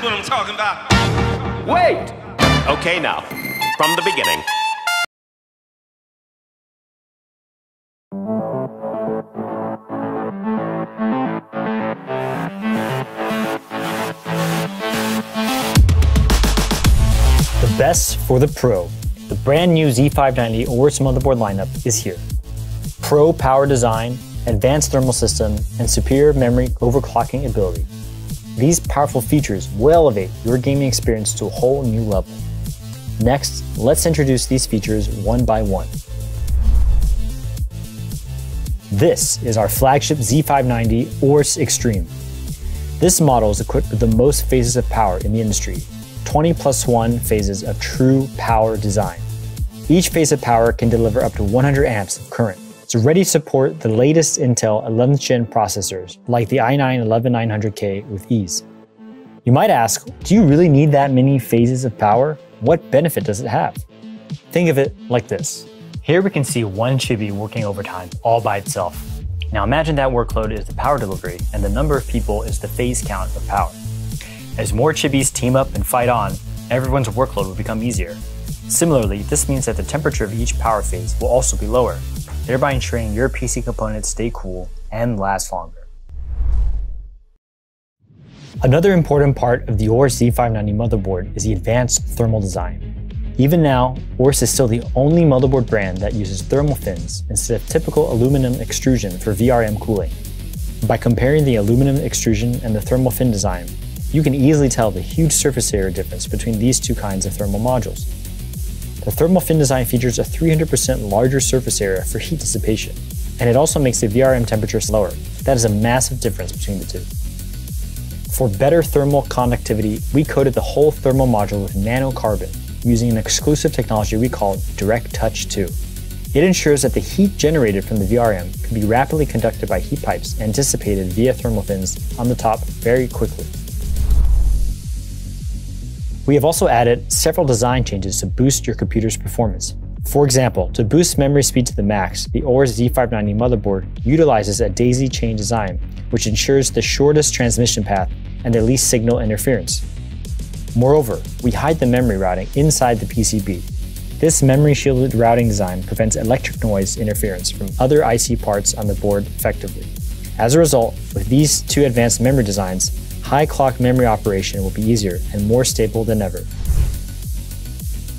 That's what I'm talking about. Wait! Okay, now, from the beginning. The best for the Pro. The brand new Z590 AORUS motherboard lineup is here. Pro power design, advanced thermal system, and superior memory overclocking ability. These powerful features will elevate your gaming experience to a whole new level. Next, let's introduce these features one by one. This is our flagship Z590 AORUS Extreme. This model is equipped with the most phases of power in the industry, 20 plus 1 phases of true power design. Each phase of power can deliver up to 100 amps of current. It's ready to support the latest Intel 11th gen processors like the i9 11900K with ease. You might ask, do you really need that many phases of power? What benefit does it have? Think of it like this. Here we can see one chibi working overtime all by itself. Now imagine that workload is the power delivery and the number of people is the phase count of power. As more chibis team up and fight on, everyone's workload will become easier. Similarly, this means that the temperature of each power phase will also be lower, thereby ensuring your PC components stay cool and last longer. Another important part of the AORUS Z590 motherboard is the advanced thermal design. Even now, AORUS is still the only motherboard brand that uses thermal fins instead of typical aluminum extrusion for VRM cooling. By comparing the aluminum extrusion and the thermal fin design, you can easily tell the huge surface area difference between these two kinds of thermal modules. The thermal fin design features a 300% larger surface area for heat dissipation, and it also makes the VRM temperature lower. That is a massive difference between the two. For better thermal conductivity, we coated the whole thermal module with nanocarbon using an exclusive technology we call Direct Touch 2. It ensures that the heat generated from the VRM can be rapidly conducted by heat pipes and dissipated via thermal fins on the top very quickly. We have also added several design changes to boost your computer's performance. For example, to boost memory speed to the max, the AORUS Z590 motherboard utilizes a daisy chain design, which ensures the shortest transmission path and the least signal interference. Moreover, we hide the memory routing inside the PCB. This memory shielded routing design prevents electric noise interference from other IC parts on the board effectively. As a result, with these two advanced memory designs, high clock memory operation will be easier and more stable than ever.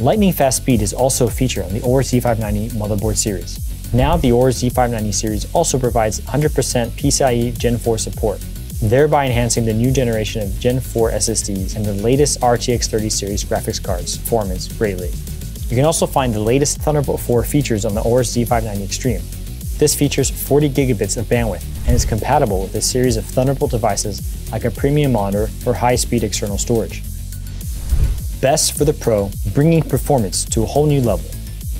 Lightning fast speed is also a feature on the AORUS Z590 motherboard series. Now the AORUS Z590 series also provides 100% PCIe Gen 4 support, thereby enhancing the new generation of Gen 4 SSDs and the latest RTX 30 series graphics cards performance greatly. You can also find the latest Thunderbolt 4 features on the AORUS Z590 Extreme. This features 40 gigabits of bandwidth and is compatible with a series of Thunderbolt devices like a premium monitor or high-speed external storage best for the pro, bringing performance to a whole new level,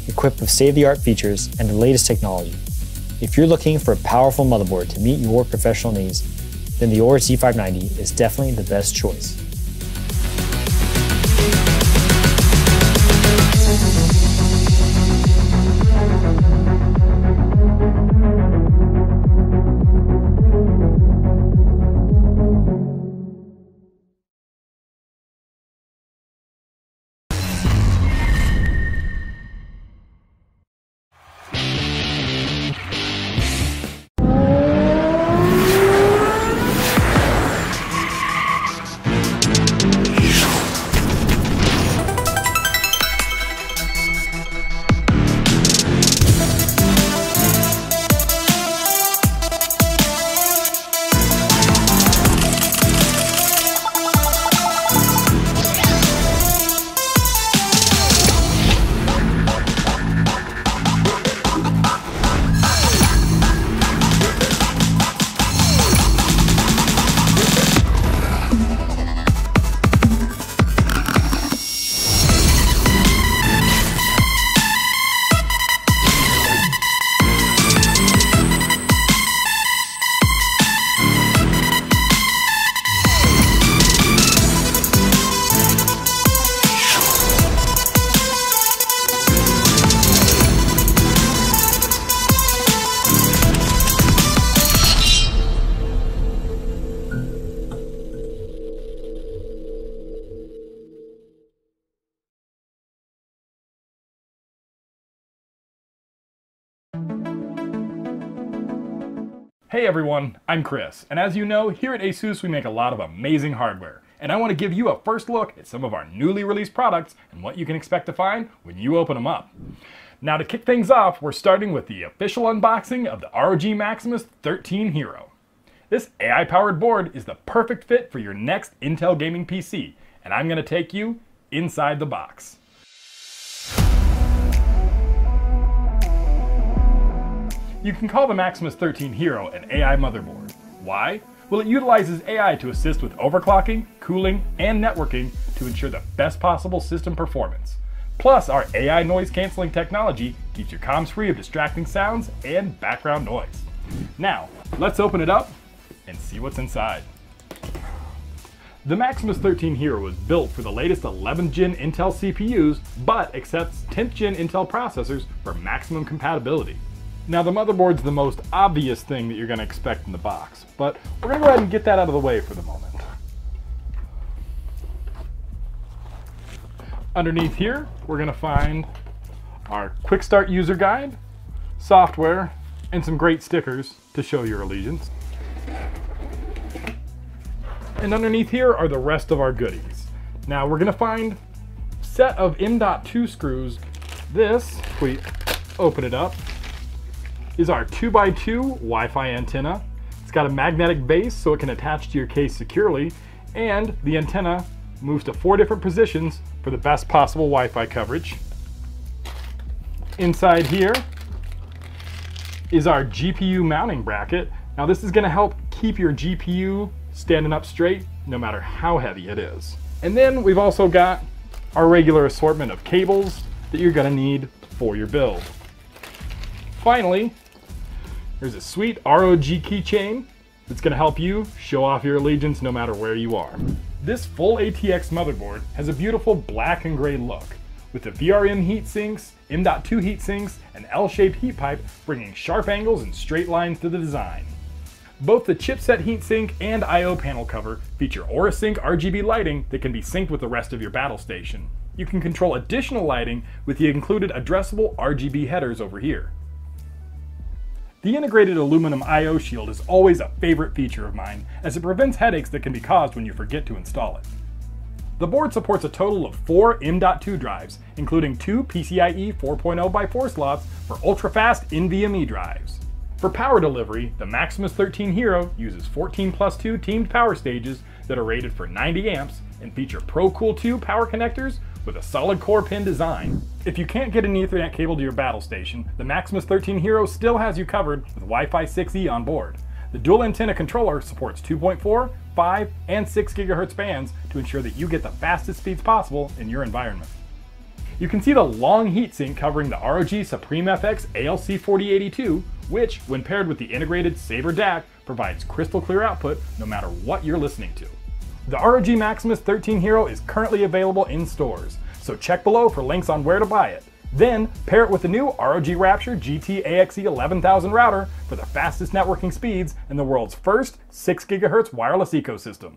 equipped with state-of-the-art features and the latest technology. If you're looking for a powerful motherboard to meet your professional needs, then the AORUS Z590 is definitely the best choice. Hey everyone, I'm Chris, and as you know, here at ASUS we make a lot of amazing hardware, and I want to give you a first look at some of our newly released products and what you can expect to find when you open them up. Now to kick things off, we're starting with the official unboxing of the ROG Maximus 13 Hero. This AI-powered board is the perfect fit for your next Intel gaming PC, and I'm going to take you inside the box. You can call the Maximus 13 Hero an AI motherboard. Why? Well, it utilizes AI to assist with overclocking, cooling, and networking to ensure the best possible system performance. Plus, our AI noise canceling technology keeps your comms free of distracting sounds and background noise. Now, let's open it up and see what's inside. The Maximus 13 Hero was built for the latest 11th gen Intel CPUs, but accepts 10th gen Intel processors for maximum compatibility. Now the motherboard's the most obvious thing that you're going to expect in the box, but we're to go ahead and get that out of the way for the moment. Underneath here, we're going to find our quick start user guide, software, and some great stickers to show your allegiance. And underneath here are the rest of our goodies. Now we're going to find set of M.2 screws. This, if we open it up, is our 2x2 Wi-Fi antenna. It's got a magnetic base so it can attach to your case securely, and the antenna moves to four different positions for the best possible Wi-Fi coverage. Inside here is our GPU mounting bracket. Now this is gonna help keep your GPU standing up straight no matter how heavy it is. And then we've also got our regular assortment of cables that you're gonna need for your build. Finally, there's a sweet ROG keychain that's going to help you show off your allegiance no matter where you are. This full ATX motherboard has a beautiful black and gray look, with the VRM heat sinks, M.2 heat sinks, and L-shaped heat pipe bringing sharp angles and straight lines to the design. Both the chipset heatsink and I.O. panel cover feature AuraSync RGB lighting that can be synced with the rest of your battle station. You can control additional lighting with the included addressable RGB headers over here. The integrated aluminum I.O. shield is always a favorite feature of mine, as it prevents headaches that can be caused when you forget to install it. The board supports a total of four M.2 drives, including two PCIe 4.0x4 slots for ultra-fast NVMe drives. For power delivery, the Maximus 13 Hero uses 14 plus 2 teamed power stages that are rated for 90 amps and feature ProCool 2 power connectors with a solid core pin design. If you can't get an Ethernet cable to your battle station, the Maximus 13 Hero still has you covered with Wi-Fi 6E on board. The dual antenna controller supports 2.4, 5, and 6 GHz bands to ensure that you get the fastest speeds possible in your environment. You can see the long heatsink covering the ROG Supreme FX ALC4082, which, when paired with the integrated Sabre DAC, provides crystal clear output no matter what you're listening to. The ROG Maximus 13 Hero is currently available in stores, so check below for links on where to buy it. Then, pair it with the new ROG Rapture GT AXE 11000 router for the fastest networking speeds in the world's first 6 GHz wireless ecosystem.